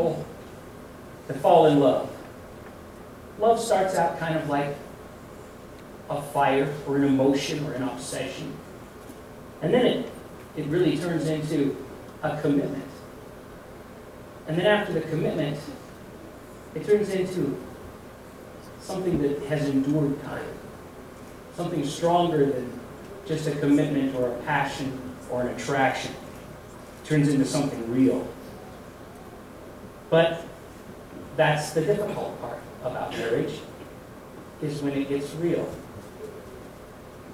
people fall in love. Love starts out kind of like a fire or an emotion or an obsession. And then it, it really turns into a commitment. And then after the commitment, it turns into something that has endured time. Something stronger than just a commitment or a passion or an attraction. It turns into something real. But that's the difficult part about marriage, is when it gets real.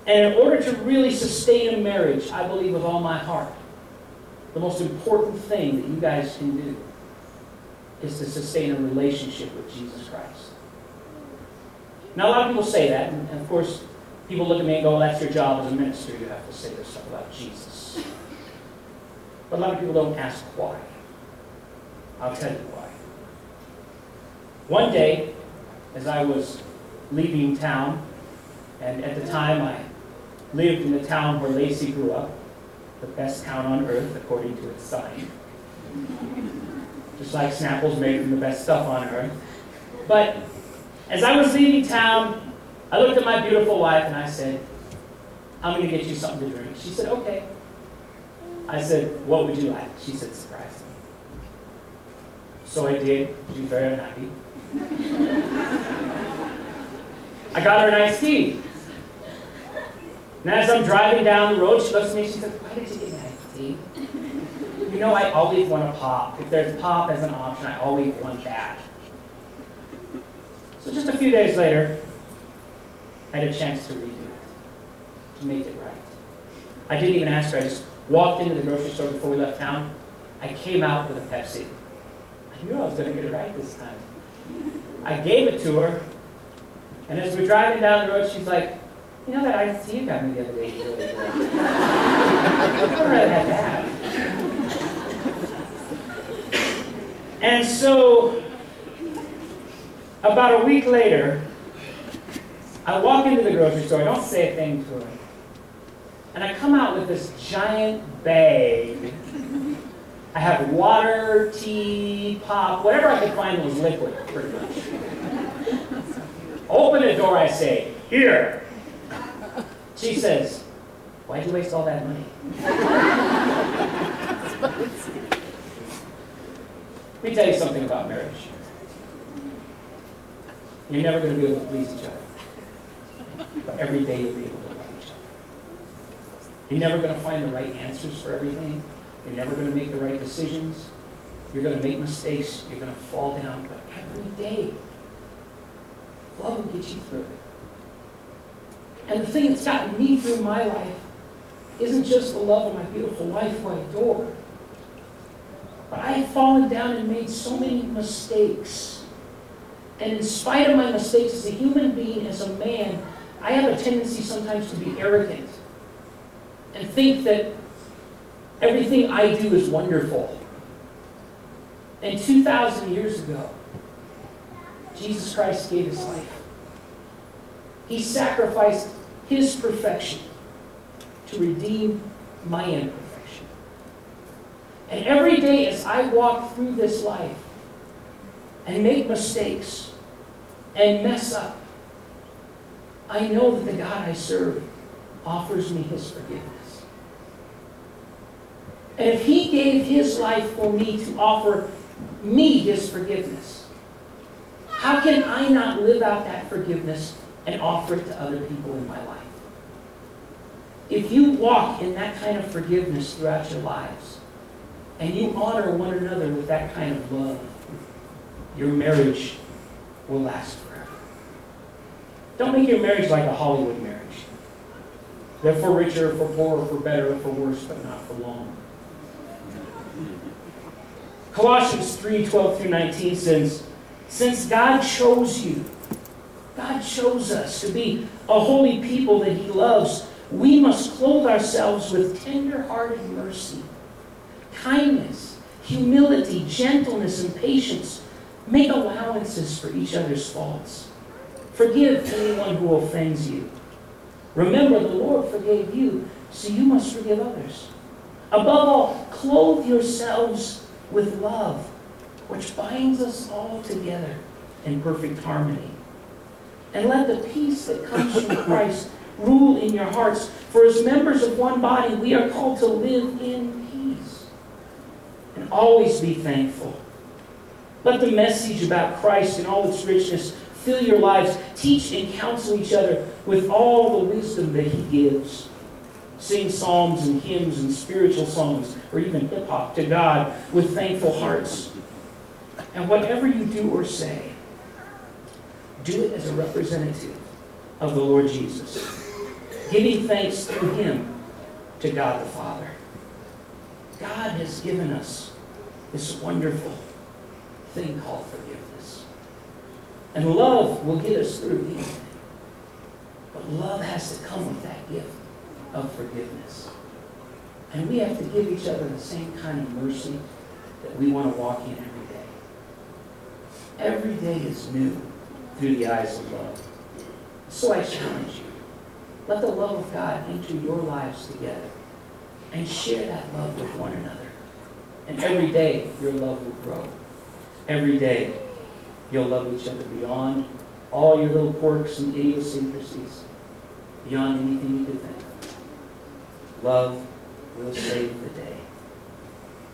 And in order to really sustain a marriage, I believe with all my heart, the most important thing that you guys can do is to sustain a relationship with Jesus Christ. Now, a lot of people say that, and of course, people look at me and go, well, that's your job as a minister. You have to say this stuff about Jesus. But a lot of people don't ask why. I'll tell you why. One day, as I was leaving town, and at the time I lived in the town where Lacy grew up, the best town on earth, according to its sign. Just like Snapple's made from the best stuff on earth. But as I was leaving town, I looked at my beautiful wife and I said, I'm going to get you something to drink. She said, okay. I said, what would you like? She said, surprise me. So I did. She was very unhappy. I got her an iced tea. And as I'm driving down the road, she looks at me, she said, why did you get me iced tea? You know, I always want a pop. If there's pop as an option, I always want that. So just a few days later, I had a chance to redo it, to make it right. I didn't even ask her. I just walked into the grocery store before we left town. I came out with a Pepsi. I knew I was going to get it right this time. I gave it to her, and as we're driving down the road, she's like, you know that iced tea you got me the other day really good. I'd rather have that. And so, about a week later, I walk into the grocery store, I don't say a thing to her, and I come out with this giant bag. I have water, tea, pop, whatever I could find was liquid, pretty much. Open the door, I say, here. She says, why'd you waste all that money? Let me tell you something about marriage. You're never going to be able to please each other. But every day you'll be able to love each other. You're never going to find the right answers for everything. You're never going to make the right decisions. You're going to make mistakes. You're going to fall down. But every day, love will get you through it. And the thing that's gotten me through my life isn't just the love of my beautiful wife who I adore. But I have fallen down and made so many mistakes. And in spite of my mistakes as a human being, as a man, I have a tendency sometimes to be arrogant and think that everything I do is wonderful. And 2,000 years ago, Jesus Christ gave his life. He sacrificed his perfection to redeem my imperfection. And every day as I walk through this life and make mistakes and mess up, I know that the God I serve offers me his forgiveness. And if he gave his life for me to offer me his forgiveness, how can I not live out that forgiveness and offer it to other people in my life? If you walk in that kind of forgiveness throughout your lives, and you honor one another with that kind of love, your marriage will last forever. Don't make your marriage like a Hollywood marriage. They're for richer, for poorer, for better, for worse, but not for long. Colossians 3 12 through 19 says, Since God chose you, God chose us to be a holy people that He loves, we must clothe ourselves with tender-hearted mercy, kindness, humility, gentleness, and patience. Make allowances for each other's faults. Forgive anyone who offends you. Remember, the Lord forgave you, so you must forgive others. Above all, clothe yourselves with love, which binds us all together in perfect harmony. And let the peace that comes from Christ rule in your hearts. For as members of one body, we are called to live in peace. And always be thankful. Let the message about Christ and all its richness fill your lives. Teach and counsel each other with all the wisdom that He gives. Sing psalms and hymns and spiritual songs, or even hip hop, to God with thankful hearts. And whatever you do or say, do it as a representative of the Lord Jesus, giving thanks through Him to God the Father. God has given us this wonderful thing called forgiveness. And love will get us through anything. But love has to come with that gift of forgiveness. And we have to give each other the same kind of mercy that we want to walk in every day. Every day is new through the eyes of love. So I challenge you. Let the love of God enter your lives together and share that love with one another. And every day, your love will grow. Every day, you'll love each other beyond all your little quirks and idiosyncrasies, beyond anything you could think of. Love will save the day.